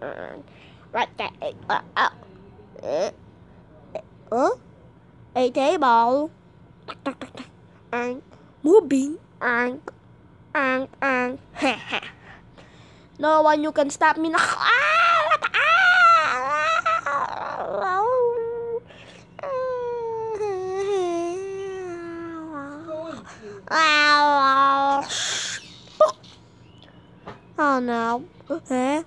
Right there. Uh, uh, uh, uh, uh. a table. And, Moving. and, and, and. no one you can stop me now. Ah, ah, ah, oh no. Eh?